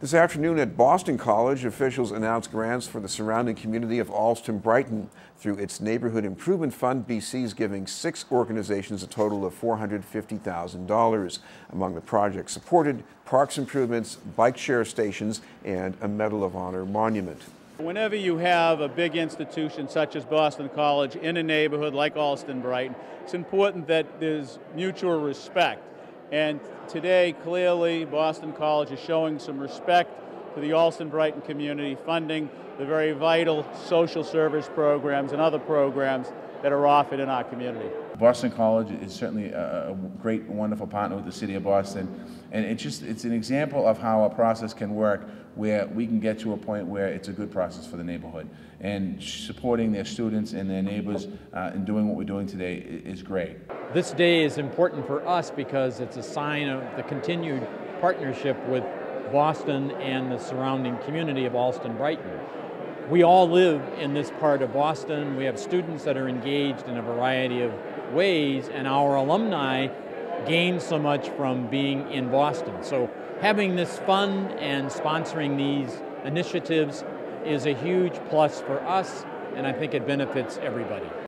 This afternoon at Boston College, officials announced grants for the surrounding community of Allston Brighton. Through its Neighborhood Improvement Fund, BC is giving six organizations a total of $450,000. Among the projects supported, parks improvements, bike share stations, and a Medal of Honor monument. Whenever you have a big institution such as Boston College in a neighborhood like Allston Brighton, it's important that there's mutual respect. And today, clearly, Boston College is showing some respect to the Allston Brighton community, funding the very vital social service programs and other programs that are offered in our community. Boston College is certainly a great, wonderful partner with the city of Boston, and it's just it's an example of how a process can work where we can get to a point where it's a good process for the neighborhood. And supporting their students and their neighbors uh, and doing what we're doing today is great. This day is important for us because it's a sign of the continued partnership with Boston and the surrounding community of Allston Brighton. We all live in this part of Boston. We have students that are engaged in a variety of ways, and our alumni gain so much from being in Boston. So having this fund and sponsoring these initiatives is a huge plus for us, and I think it benefits everybody.